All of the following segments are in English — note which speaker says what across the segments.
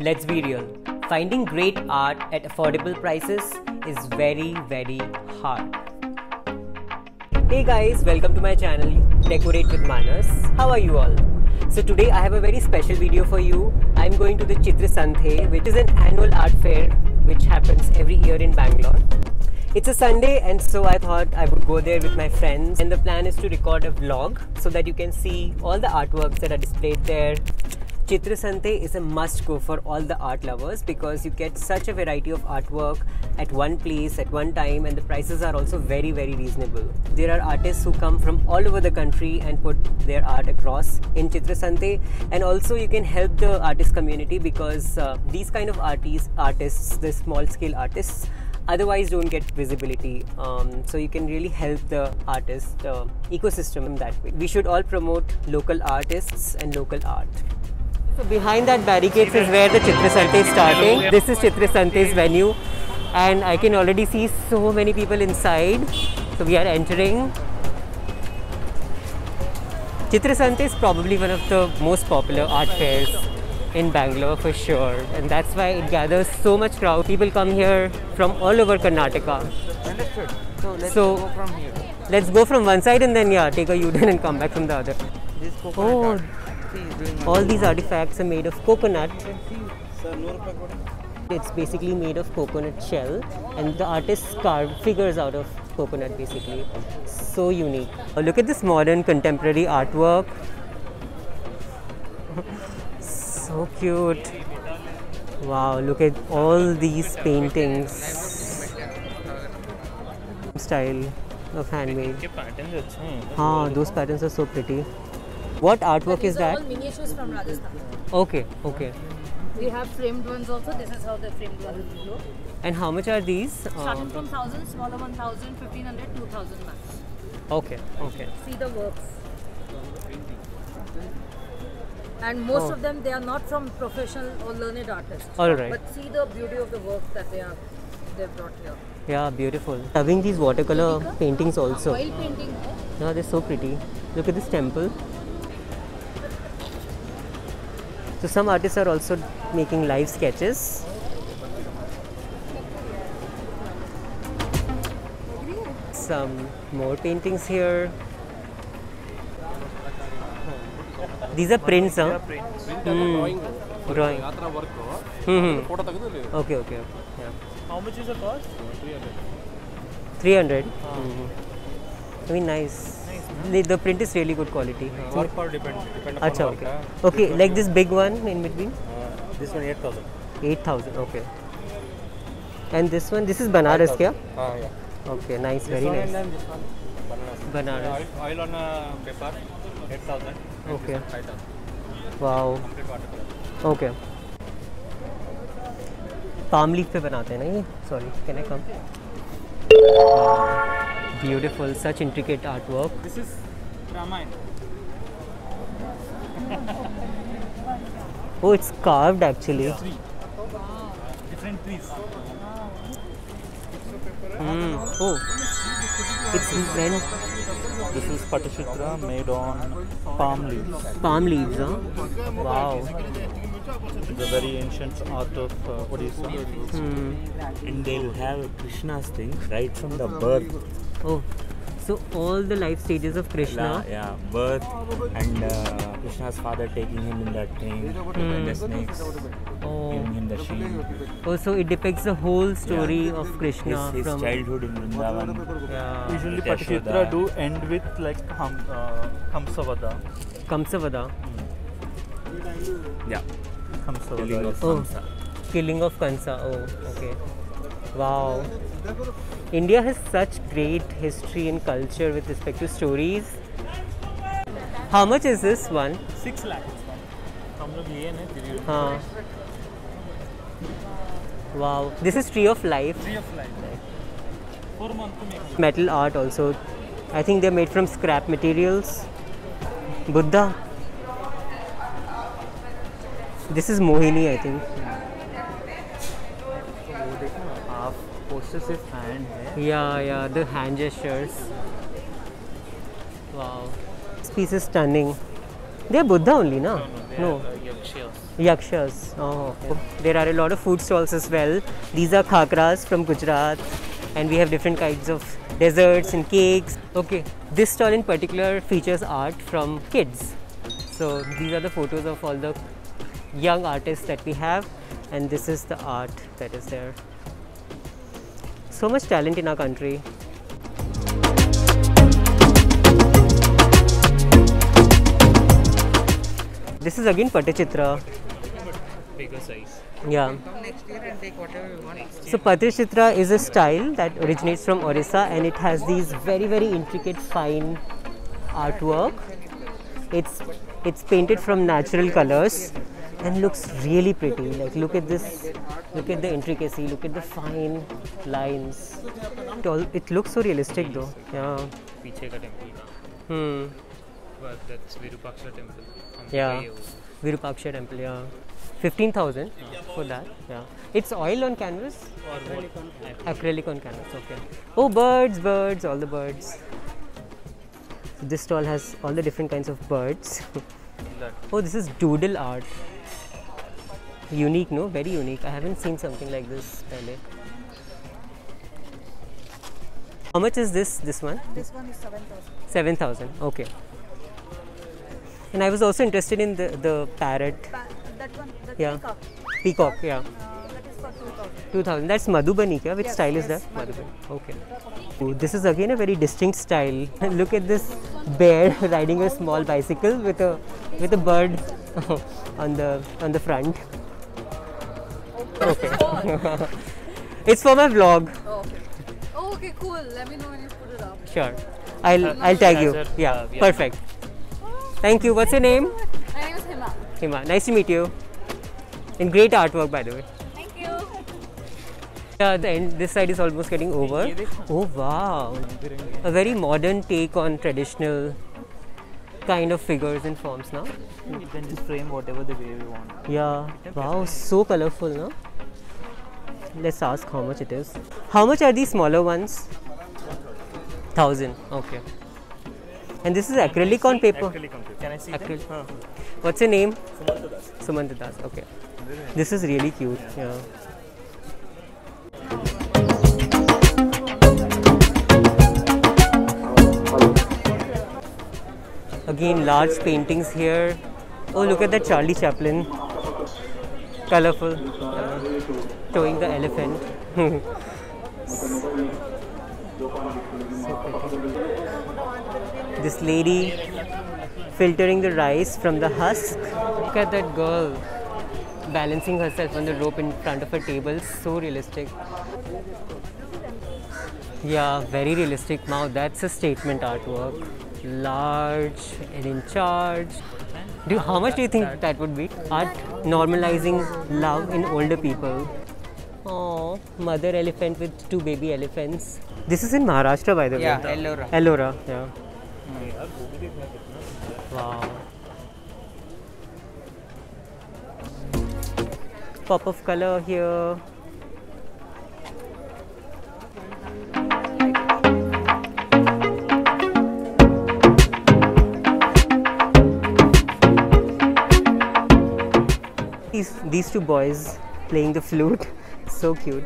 Speaker 1: Let's be real. Finding great art at affordable prices is very, very hard. Hey guys, welcome to my channel Decorate with Manas. How are you all? So today I have a very special video for you. I'm going to the Chitra Santhe, which is an annual art fair which happens every year in Bangalore. It's a Sunday and so I thought I would go there with my friends and the plan is to record a vlog so that you can see all the artworks that are displayed there. Chitra Santhe is a must go for all the art lovers because you get such a variety of artwork at one place at one time and the prices are also very very reasonable. There are artists who come from all over the country and put their art across in Chitra Santhe and also you can help the artist community because uh, these kind of artists, artists, the small scale artists otherwise don't get visibility. Um, so you can really help the artist uh, ecosystem in that way. We should all promote local artists and local art. So behind that barricades is where the Chitra Santhe is starting. This is Chitra Santhe's venue and I can already see so many people inside. So we are entering. Chitra Santhe is probably one of the most popular art fairs in Bangalore for sure and that's why it gathers so much crowd. People come here from all over Karnataka.
Speaker 2: Understood. So let's
Speaker 1: So-
Speaker 2: go from here.
Speaker 1: Let's go from one side and then yeah, take a U-turn and come back from the other.
Speaker 2: This coconut
Speaker 1: Oh,
Speaker 2: art. See, he's doing
Speaker 1: all these artifacts are made of coconut.
Speaker 2: Sir, no reply ಕೊಡಿ.
Speaker 1: It's basically made of coconut shell and the artists carve figures out of coconut basically. So unique. Oh, look at this modern contemporary artwork. so cute. Wow, look at all these paintings. Style of handmade. Ah, those patterns are so pretty. What artwork is that?
Speaker 3: all miniatures from Rajasthan.
Speaker 1: Okay, okay.
Speaker 3: We have framed ones also. This is how the framed ones look.
Speaker 1: And how much are these?
Speaker 3: Starting
Speaker 1: Um,
Speaker 3: from 1000, smaller 1000, 1500, 2000 max.
Speaker 1: okay, okay.
Speaker 3: See the works. And most
Speaker 1: Oh.
Speaker 3: of them, they are not from professional or learned artists.
Speaker 1: All right.
Speaker 3: But see the beauty of the work that they have they brought here.
Speaker 1: Yeah, beautiful. Having these watercolor paintings also.
Speaker 3: Oil painting.
Speaker 1: Yeah, they're so pretty. Look at this temple. So some artists are also making live sketches. Some more paintings here. These are prints, huh? Mm. Drawing. Mm
Speaker 4: -hmm. hmm.
Speaker 1: Okay, okay. Yeah.
Speaker 4: How much is the cost?
Speaker 1: 300. 300? Ah. Mm -hmm. hmm. I mean, nice. the, the print is really good quality.
Speaker 4: Uh, so, or depend,
Speaker 1: depend upon Achha, okay. Okay, like this big one in between?
Speaker 4: Uh, this one 8000.
Speaker 1: 8000, okay. And this one, this is Banaras, kya?
Speaker 4: Uh, yeah.
Speaker 1: Okay, nice, this very one nice.
Speaker 4: And this one,
Speaker 1: Banaras.
Speaker 4: Banaras. Oil, oil on uh, paper, 8000.
Speaker 1: Okay.
Speaker 4: 5000.
Speaker 1: Wow. Okay. Palm leaf पे बनाते हैं ना ये sorry can I come Beautiful, such intricate artwork.
Speaker 4: This is Ramayana.
Speaker 1: oh, it's carved actually.
Speaker 4: Yeah. Different trees.
Speaker 1: Mm. Oh, it's meant.
Speaker 5: This is Patachitra made on palm leaves.
Speaker 1: Palm leaves, huh? Wow.
Speaker 5: The very ancient art of uh, Odisha.
Speaker 1: Hmm.
Speaker 6: And they'll have Krishna's thing right from the birth
Speaker 1: oh so all the life stages of krishna
Speaker 6: La- yeah, birth and uh, Krishna's father taking him in that thing, and the snakes
Speaker 1: oh
Speaker 6: giving him the shield.
Speaker 1: oh so it depicts the whole story of krishna
Speaker 6: His, his
Speaker 1: from
Speaker 6: childhood in Vrindavan.
Speaker 1: yeah
Speaker 5: Usually
Speaker 6: With
Speaker 5: do end with like hum, uh, Hamsavada.
Speaker 1: kamsavada
Speaker 6: Yeah,
Speaker 5: Hamsavada.
Speaker 6: killing of
Speaker 1: Oh.
Speaker 6: Kamsa.
Speaker 1: Killing of Kansa. Oh, okay. Wow. India has such great history and culture with respect to stories. How much is this one?
Speaker 4: Six lakhs. हम लोग लिए ना
Speaker 1: हाँ wow. This is tree of life.
Speaker 4: Tree of life. Right. four month
Speaker 1: metal art also. I think they're made from scrap materials. Buddha. This is mohini i think.
Speaker 5: Poses his hand.
Speaker 1: Yeah, yeah, the hand gestures. Wow. This piece is stunning. They're Buddha only, na?
Speaker 4: no, they
Speaker 1: No. Uh, Yakshas. Oh, okay. There are a lot of food stalls as well. These are khakras from Gujarat, and we have different kinds of desserts and cakes. Okay, this stall in particular features art from kids. So these are the photos of all the young artists that we have, and this is the art that is there. So much talent in our country. This is again Patachitra.
Speaker 4: Bigger size.
Speaker 1: Yeah. So Patachitra is a style that originates from Orissa and it has these very very intricate fine artwork. It's it's painted from natural colors and looks really pretty like look at this look at the intricacy look at the fine lines it, all, it looks so realistic though yeah hmm
Speaker 4: well, that's Virupaksha temple.
Speaker 1: Yeah, Virupaksha temple. Yeah, fifteen thousand yeah. for that. Yeah, it's oil on canvas.
Speaker 4: Or acrylic on canvas.
Speaker 1: Acrylic on canvas. Okay. Oh, birds, birds, all the birds. So this stall has all the different kinds of birds. oh, this is doodle art. Unique, no? Very unique. I haven't seen something like this. Pehle. How much is this? This one?
Speaker 3: This one is 7,000.
Speaker 1: Seven thousand. Okay. And I was also interested in the the parrot.
Speaker 3: That one, the
Speaker 1: Yeah.
Speaker 3: peacock,
Speaker 1: Peacock. Yeah.
Speaker 3: uh, that is for 2,000.
Speaker 1: 2000 that's madhubani kya? which
Speaker 3: Yes,
Speaker 1: style is
Speaker 3: yes,
Speaker 1: that madhubani okay Ooh, this is again a very distinct style look at this bear riding a small bicycle with a with a bird on the on the front okay it's for my vlog
Speaker 3: Oh, okay. Oh, okay, cool. Let me know when you put it up.
Speaker 1: sure i'll i'll tag you
Speaker 4: As
Speaker 1: yeah
Speaker 4: uh, yeah.
Speaker 1: perfect thank you what's your name
Speaker 3: My name is Hima.
Speaker 1: hima nice to meet you and great artwork by the way
Speaker 3: Thank you.
Speaker 1: Yeah, the end, this side is almost getting over. Oh wow! A very modern take on traditional kind of figures and forms now.
Speaker 5: You can just frame whatever the way you want.
Speaker 1: Yeah, wow, so colorful, no? Let's ask how much it is. How much are these smaller ones? Thousand. Okay. And this is acrylic on paper. Acrylic on paper.
Speaker 5: Can I see
Speaker 1: Acrylic. What's your name? Sumanta Das. Okay. This is really cute. Yeah. Again, large paintings here. Oh, look at that Charlie Chaplin. Colorful. Showing the elephant. This lady filtering the rice from the husk. Look at that girl balancing herself on the rope in front of a table. So realistic. Yeah, very realistic. Now that's a statement artwork. Large and in charge. Do, how much do you think that would be? Art normalizing love in older people. Oh, mother elephant with two baby elephants. This is in Maharashtra, by the
Speaker 2: Yeah,
Speaker 1: way.
Speaker 2: Ellora.
Speaker 1: Ellora, yeah. Wow. Pop of color here. These, these two boys playing the flute, so cute.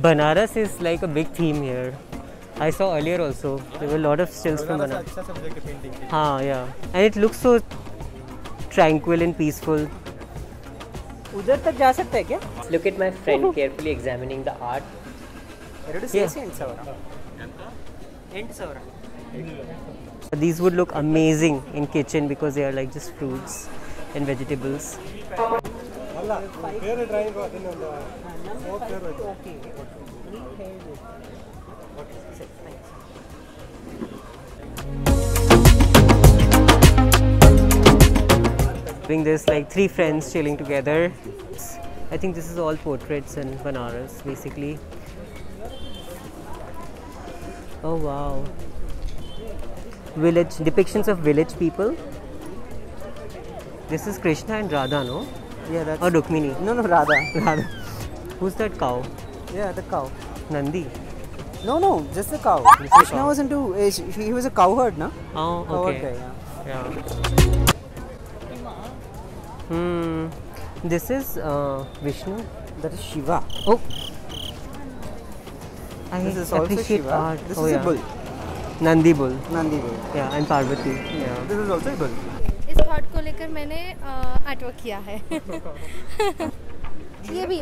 Speaker 1: Banaras is like a big theme here. I saw earlier also. There were a lot of stills from Banaras. हाँ, yeah. And it looks so tranquil and peaceful.
Speaker 2: उधर तक जा सकते हैं क्या
Speaker 1: Look at my friend carefully examining the art.
Speaker 2: ಎರಡು
Speaker 1: Yeah.
Speaker 2: ಸೇರಿಸಿ ಎಂಟು ಸಾವಿರ ಎಂಟು ಸಾವಿರ
Speaker 1: These would look amazing in kitchen because they are like just fruits and vegetables. Doing this like three friends chilling together. I think this is all portraits and Banaras basically. Oh wow. Village depictions of village people. This is Krishna and Radha, no?
Speaker 2: Yeah, that's
Speaker 1: Or Rukmini.
Speaker 2: no, no, Radha.
Speaker 1: Radha. Who's that cow?
Speaker 2: Yeah, the cow.
Speaker 1: Nandi.
Speaker 2: No, no, just the cow. Krishna
Speaker 1: cow.
Speaker 2: was into. eh, He was a cowherd, no?
Speaker 1: Oh,
Speaker 2: Cowherd
Speaker 1: okay.
Speaker 2: guy, yeah.
Speaker 1: Yeah. Hmm. This is uh, Vishnu.
Speaker 2: That is Shiva.
Speaker 1: Oh. I
Speaker 2: This is also Shiva.
Speaker 1: art.
Speaker 2: This
Speaker 1: oh,
Speaker 2: is
Speaker 1: yeah.
Speaker 2: a bull.
Speaker 1: Nandi bull.
Speaker 2: Nandi bull.
Speaker 1: Yeah, and Parvati. Yeah.
Speaker 2: This is also a bull.
Speaker 3: इस thought को लेकर मैंने artwork किया है ये भी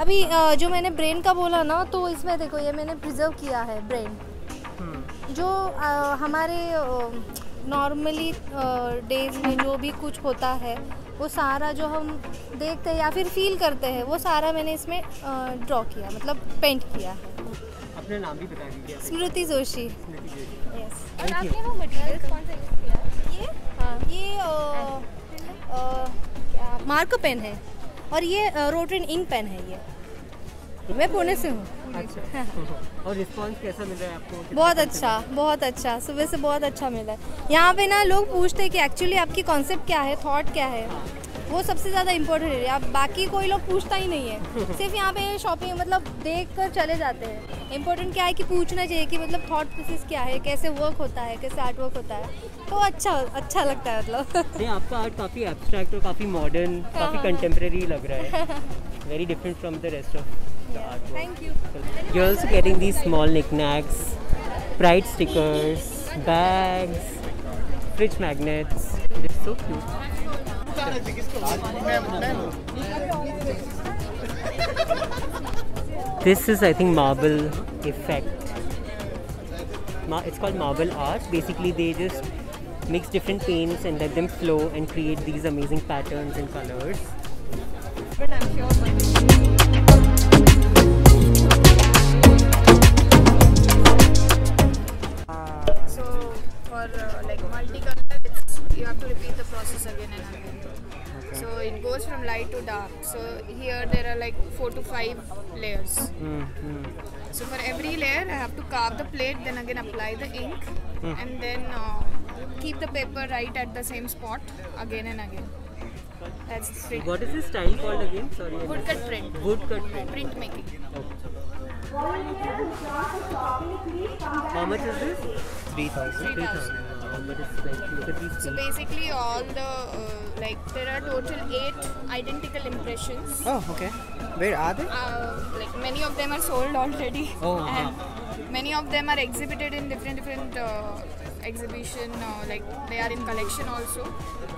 Speaker 3: अभी अ, जो मैंने ब्रेन का बोला ना तो इसमें देखो ये मैंने प्रिजर्व किया है ब्रेन जो अ, हमारे नॉर्मली डेज़ में जो भी कुछ होता है वो सारा जो हम देखते हैं या फिर फील करते हैं वो सारा मैंने इसमें ड्रॉ किया मतलब पेंट किया है।
Speaker 1: अपने नाम भी बता दीजिए।
Speaker 3: स्मृति जोशी। यस
Speaker 1: और
Speaker 3: आपने वो मटेरियल कौन सा यूज़ किया ये हाँ। ये मार्क पेन है। और ये रोटरिन इंक पेन है ये। मैं पुणे से हूँ।
Speaker 1: अच्छा। और रिस्पांस कैसा मिल है आपको
Speaker 3: बहुत अच्छा बहुत अच्छा। सुबह से बहुत अच्छा मिला। है यहाँ पे ना लोग पूछते हैं कि एक्चुअली आपकी कॉन्सेप्ट क्या है थॉट क्या है? वो सबसे ज़्यादा इम्पोर्टेंट है। आप बाकी कोई लोग पूछता ही नहीं है। सिर्फ़ यहाँ पे शॉपिंग मतलब देख कर चले जाते हैं। इम्पोर्टेंट क्या है कि पूछना चाहिए कि मतलब थॉट प्रोसेस क्या है कैसे वर्क होता है कैसे आर्ट वर्क होता है। तो अच्छा अच्छा लगता है मतलब।
Speaker 1: नहीं आपका आर्ट काफ़ी एब्स्ट्रैक्ट और काफ़ी मॉडर्न काफ़ी
Speaker 3: हाँ।
Speaker 1: कंटेम्प्रेरी लग रहा है। Very different from the rest of
Speaker 3: Thank you.
Speaker 1: You're also getting these small knickknacks, pride stickers, bags, fridge magnets. They're so cute. this is, I think, marble effect. it's called marble art. Basically, they just mix different paints and let them flow and create these amazing patterns and colors.
Speaker 3: But I'm sure
Speaker 7: process again and again. So it goes from light to dark. So here there are like four to five layers.
Speaker 1: Mm-hmm.
Speaker 7: So for every layer, I have to carve the plate, then again apply the ink, and then uh, keep the paper right at the same spot again and again. That's the trick.
Speaker 1: What is this style called again? Sorry. I
Speaker 7: Woodcut print.
Speaker 1: Woodcut print.
Speaker 7: Print making.
Speaker 1: How much is this?
Speaker 2: 3000.
Speaker 7: 3000.
Speaker 1: Wow, but it's like, look at these
Speaker 7: So basically, all the uh, like there are total eight identical impressions.
Speaker 2: Oh, okay. Where are they?
Speaker 7: uh, like many of them are sold already
Speaker 1: Oh, uh-huh.
Speaker 7: and many of them are exhibited in different different uh, exhibition uh, like they are in collection also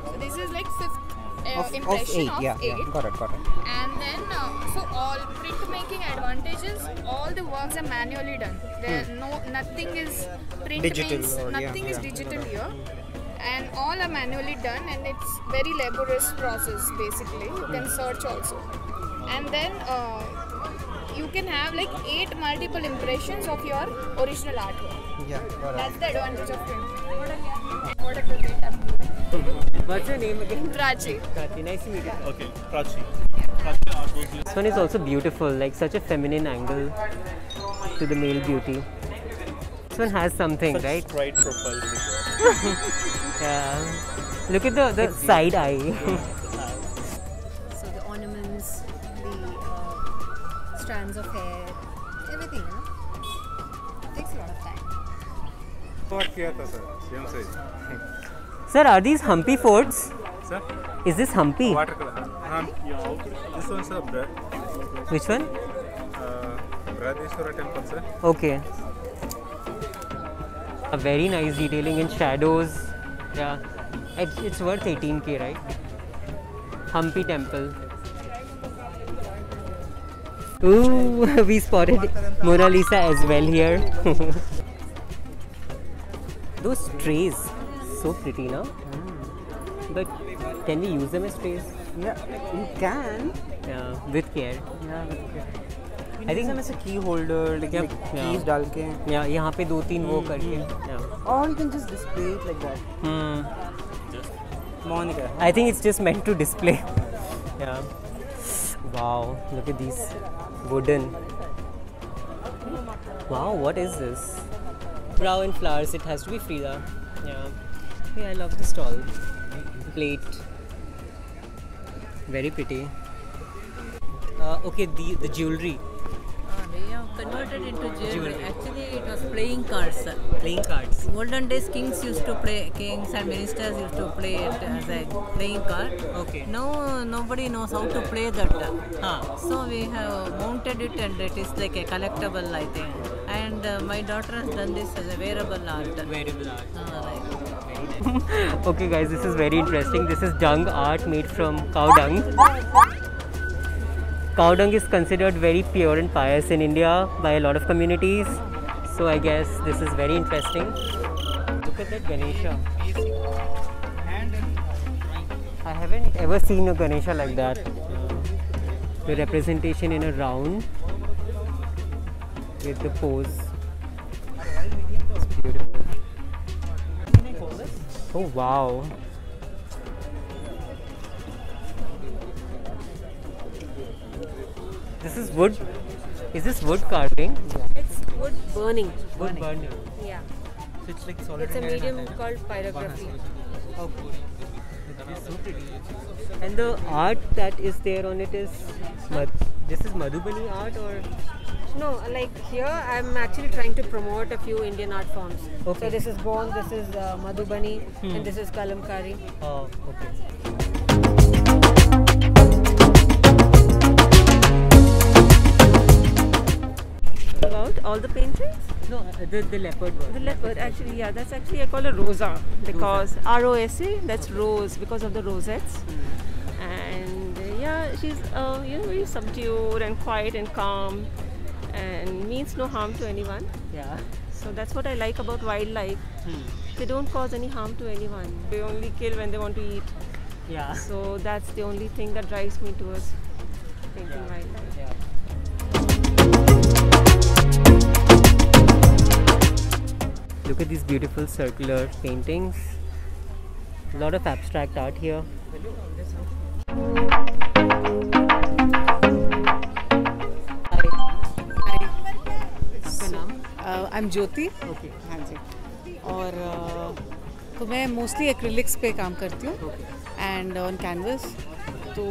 Speaker 7: so this is like fifth uh,
Speaker 2: Of, of
Speaker 7: impression
Speaker 2: eight,
Speaker 7: of
Speaker 2: yeah,
Speaker 7: eight
Speaker 2: yeah. Got it, got it.
Speaker 7: and then so all printmaking advantages all the works are manually done there no nothing is print
Speaker 2: Digital
Speaker 7: means
Speaker 2: or- yeah,
Speaker 7: nothing is
Speaker 2: yeah.
Speaker 7: digital here and all are manually done and it's very laborious process basically you can search also and then uh, you can have like eight multiple impressions of your original artwork
Speaker 2: Yeah, got
Speaker 7: that's the advantage of print what a great app.
Speaker 1: What's your name again?
Speaker 7: Prachi.
Speaker 1: Kati. Nice to meet you.
Speaker 5: Okay, Prachi.
Speaker 1: This one is also beautiful, like such a feminine angle to the male beauty. This one has something,
Speaker 5: such
Speaker 1: right?
Speaker 5: Right profile.
Speaker 1: yeah. Look at the, the it's side eye.
Speaker 3: so the ornaments, the uh, strands of hair, everything. It takes a lot of time.
Speaker 8: Sir?
Speaker 1: Sir, are these Hampi forts?
Speaker 8: Sir.
Speaker 1: Is this
Speaker 8: Hampi? Um, this.
Speaker 1: Which one?
Speaker 8: Uh, Bradeshwara temple, sir.
Speaker 1: Okay. A very nice detailing in shadows. Yeah. It's, it's worth 18k, right? Hampi temple. Ooh, we spotted Mona Lisa as well here. Those trees, so pretty now. Hmm. But can we use them as trays?
Speaker 2: Yeah, you can.
Speaker 1: Yeah, with care.
Speaker 2: Yeah, okay.
Speaker 1: I
Speaker 2: I
Speaker 1: think-
Speaker 2: think it's a key holder, like,
Speaker 1: Yep,
Speaker 2: like
Speaker 1: yeah.
Speaker 2: keys डाल के.
Speaker 1: Yeah, यहाँ पे दो तीन वो करके. Yeah.
Speaker 2: Or you can just display it like that.
Speaker 1: Hmm.
Speaker 2: Monica.
Speaker 1: I think it's just meant to display. yeah. Wow, look at these wooden. Wow, what is this? Brow and flowers. It has to be Frida. Yeah. Yeah, I love the stall. Plate. Very pretty. Uh, okay, the the jewelry,
Speaker 9: Uh, they have converted into jewelry.
Speaker 1: Jewelry.
Speaker 9: Actually, it was playing cards.
Speaker 1: playing cards.
Speaker 9: Olden days, kings used to play, kings and ministers used to play it as a playing card.
Speaker 1: Okay.
Speaker 9: Now nobody knows how to play that.
Speaker 1: Huh.
Speaker 9: So we have mounted it and it is like a collectible, I think. And uh, my daughter has done this as a wearable art.
Speaker 1: Wearable art.
Speaker 9: Uh, like,
Speaker 1: okay, guys, this is very interesting. This is dung art made from cow dung. Cow dung is considered very pure and pious in India by a lot of communities. So I guess this is very interesting. Look at that Ganesha. I haven't ever seen a Ganesha like that. The representation in a round with the pose. It's beautiful. Oh wow. This is wood. Is this wood carving?
Speaker 10: It's wood burning.
Speaker 1: Wood burning.
Speaker 10: Yeah.
Speaker 2: So it's like solid.
Speaker 10: It's a medium called pyrography.
Speaker 1: So pretty. And the art that is there on it is this is Madhubani art or
Speaker 10: No, like here I'm actually trying to promote a few Indian art forms.
Speaker 1: Okay.
Speaker 10: So this is Gond, this is uh, Madhubani,
Speaker 1: Hmm.
Speaker 10: and this is Kalamkari.
Speaker 1: oh okay.
Speaker 10: About all the paintings?
Speaker 1: No, uh, the, the leopard one.
Speaker 10: The leopard, actually, yeah, that's actually I call it rosa because R O S A, that's rose because of the rosettes. And uh, yeah, she's uh, you know very subdued and quiet and calm, and means no harm to anyone.
Speaker 1: Yeah.
Speaker 10: So that's what I like about wildlife. Hmm. They don't cause any harm to anyone. They only kill when they want to eat.
Speaker 1: Yeah.
Speaker 10: So that's the only thing that drives me towards painting wildlife.
Speaker 1: Yeah. Look at these beautiful circular paintings. A lot of abstract art here.
Speaker 11: I am
Speaker 1: Jyoti.
Speaker 11: हाँ जी. और uh, तो मैं mostly acrylics पे काम करती हूँ and on canvas तो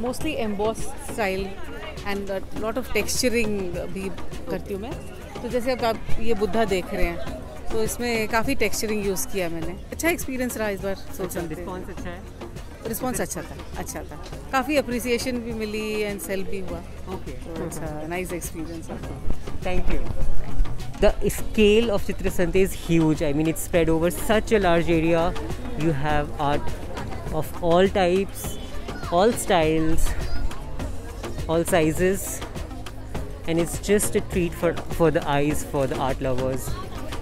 Speaker 11: mostly emboss style and lot of texturing भी करती हूँ मैं. तो जैसे अब आप ये बुद्धा देख रहे हैं तो इसमें काफ़ी टेक्सचरिंग यूज़ किया मैंने. अच्छा एक्सपीरियंस रहा इस बार? सोच सकते
Speaker 1: रिस्पॉन्स अच्छा है?
Speaker 11: रिस्पॉन्स अच्छा था अच्छा था. काफ़ी अप्रिसिएशन भी मिली एंड सेल भी हुआ.
Speaker 1: ओके
Speaker 11: तो अच्छा nice experience
Speaker 1: thank you. The scale of Chitra Santhe is huge. I mean, it's spread over such a large area. You have art of all types, all styles, all sizes, and it's just a treat for, for the eyes, for the art lovers.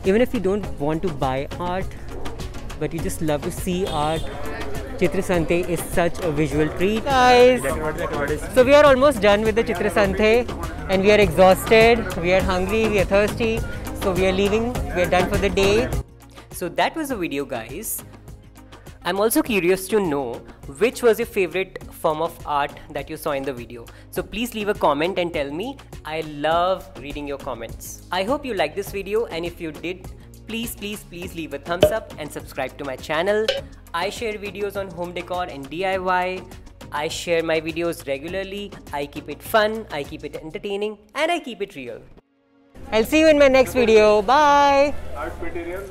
Speaker 1: Even if you don't want to buy art, but you just love to see art, Chitra Santhe is such a visual treat. Guys, so we are almost done with the Chitra Santhe and we are exhausted, we are hungry, we are thirsty. So we are leaving, we are done for the day. So that was the video guys. I'm also curious to know which was your favorite form of art that you saw in the video. So please leave a comment and tell me. I love reading your comments. I hope you liked this video and if you did, please please please leave a thumbs up and subscribe to my channel. I share videos on home decor and DIY. I share my videos regularly. I keep it fun, I keep it entertaining, and I keep it real. I'll see you in my next video. Bye.
Speaker 8: Art material.